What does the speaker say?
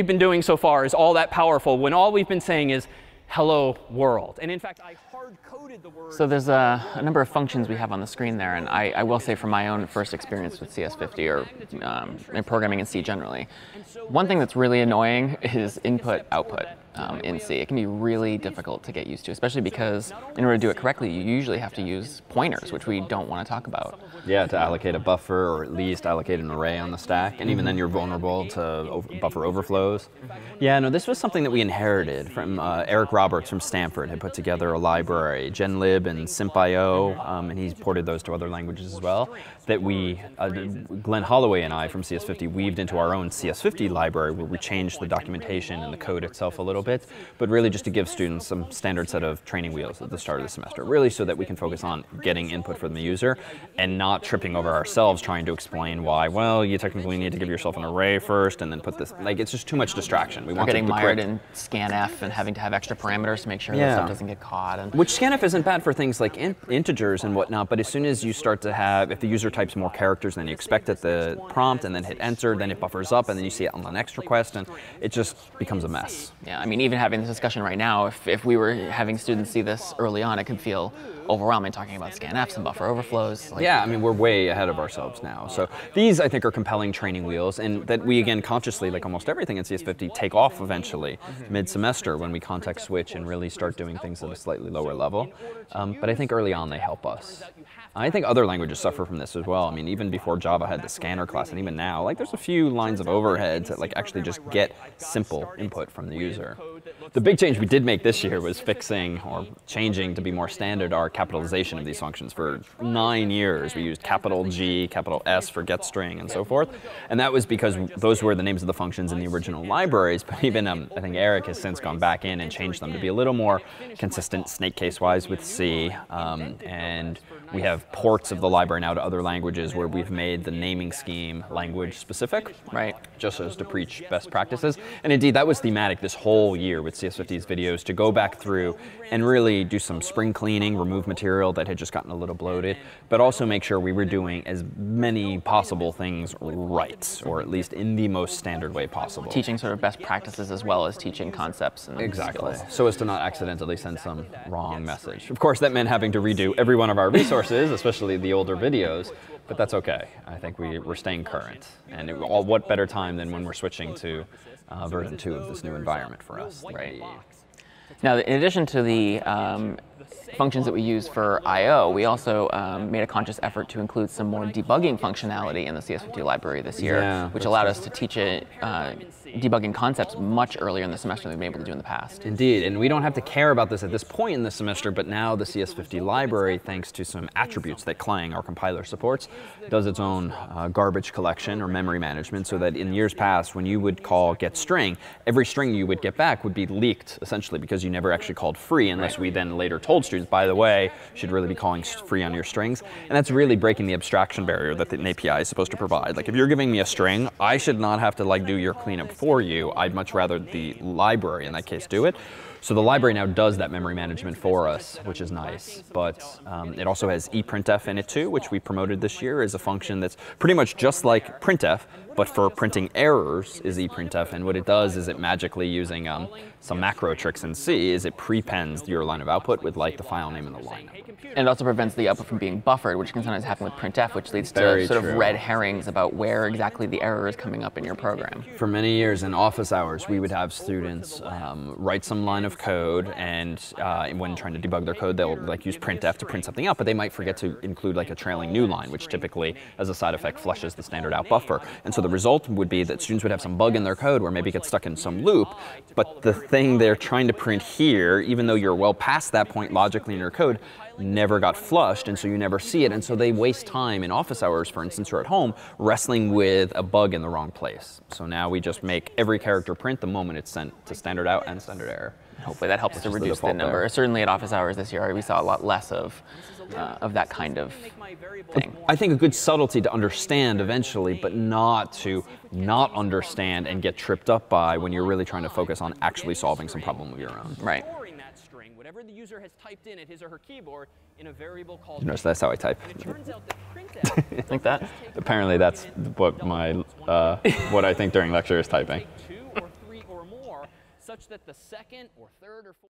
we've been doing so far is all that powerful when all we've been saying is hello world. And in fact, I hard-coded the word. So there's a, a, number of functions we have on the screen there, and I, I will say from my own first experience with CS50 or um, programming in C generally, one thing that's really annoying is input-output um, in C. It can be really difficult to get used to, especially because in order to do it correctly, you usually have to use pointers, which we don't want to talk about. Yeah, to allocate a buffer or at least allocate an array on the stack, and even then you're vulnerable to over buffer overflows. Yeah, no, this was something that we inherited from uh, Eric Roberts from Stanford had put together a library, GenLib and SimpIO, um, and he's ported those to other languages as well, that we, uh, Glenn Holloway and I from CS50 weaved into our own CS50 library where we changed the documentation and the code itself a little bit, but really just to give students some standard set of training wheels at the start of the semester, really so that we can focus on getting input from the user and not tripping over ourselves trying to explain why, well, you technically need to give yourself an array first and then put this, like it's just too much distraction. We want getting mired in scanf and having to have extra parameters to make sure yeah. that stuff doesn't get caught. And Which scanf isn't bad for things like in integers and whatnot, but as soon as you start to have, if the user types more characters than you expect at the prompt and then hit enter, then it buffers up and then you see it on the next request and it just becomes a mess. Yeah, I mean, even having this discussion right now, if, if we were having students see this early on, it could feel overwhelming talking about scanfs and buffer overflows. Like, yeah, I mean, we're way ahead of ourselves now. So these, I think, are compelling training wheels, and that we, again, consciously, like almost everything in CS50, take off eventually mid-semester when we context switch and really start doing things at a slightly lower level. Um, but I think early on they help us. I think other languages suffer from this as well. I mean, even before Java had the scanner class, and even now, like there's a few lines of overheads that like actually just get simple input from the user. The big change we did make this year was fixing or changing to be more standard our capitalization of these functions. For nine years, we used capital G, capital S for getString, and so forth. And that was because those were the names of the functions in the original libraries. But even um, I think Eric has since gone back in and changed them to be a little more consistent snake case-wise with C. Um, and we have ports of the library now to other languages where we've made the naming scheme language specific, right? Just as to preach best practices. And indeed, that was thematic this whole year with CS50's videos to go back through and really do some spring cleaning, remove material that had just gotten a little bloated, but also make sure we were doing as many possible things right, or at least in the most standard way possible. Teaching sort of best practices as well as teaching concepts and Exactly. Skills. So as to not accidentally send some wrong message. Of course, that meant having to redo every one of our resources, especially the older videos, but that's okay. I think we, we're staying current. And it, all, what better time than when we're switching to uh, version 2 of this new environment for us. Right. Now, in addition to the um, functions that we use for I.O., we also um, made a conscious effort to include some more debugging functionality in the CS50 library this year, yeah, which allowed us to teach it uh, debugging concepts much earlier in the semester than we've been able to do in the past. Indeed, and we don't have to care about this at this point in the semester, but now the CS50 library, thanks to some attributes that Clang, our compiler, supports, does its own uh, garbage collection or memory management so that in years past, when you would call get string, every string you would get back would be leaked, essentially, because you never actually called free unless we then later told students, by the way, should really be calling free on your strings. And that's really breaking the abstraction barrier that an API is supposed to provide. Like if you're giving me a string, I should not have to like do your cleanup for you. I'd much rather the library, in that case, do it. So the library now does that memory management for us, which is nice. But um, it also has eprintf in it too, which we promoted this year as a function that's pretty much just like printf, but for printing errors is eprintf. And what it does is it magically using um, some macro tricks in C is it prepends your line of output with like the file name and the line. And it also prevents the output from being buffered, which can sometimes happen with printf, which leads Very to sort true. of red herrings about where exactly the error is coming up in your program. For many years in office hours, we would have students um, write some line of code, and uh, when trying to debug their code, they'll like use printf to print something out, but they might forget to include like a trailing new line, which typically, as a side effect, flushes the standard out buffer. And so the result would be that students would have some bug in their code where maybe it gets stuck in some loop, but the thing they're trying to print here, even though you're well past that point logically in your code, never got flushed, and so you never see it. And so they waste time in office hours, for instance, or at home, wrestling with a bug in the wrong place. So now we just make every character print the moment it's sent to standard out and standard error. Hopefully that helps to reduce the, the number. There. Certainly at office hours this year, we saw a lot less of uh, of that kind of thing. I think a good subtlety to understand eventually, but not to not understand and get tripped up by when you're really trying to focus on actually solving some problem of your own. Right the user has typed in at his or her keyboard in a variable called. You notice that's how I type. like that. Apparently, that's what my uh, what I think during lecture is typing. more, such that the second or third or fourth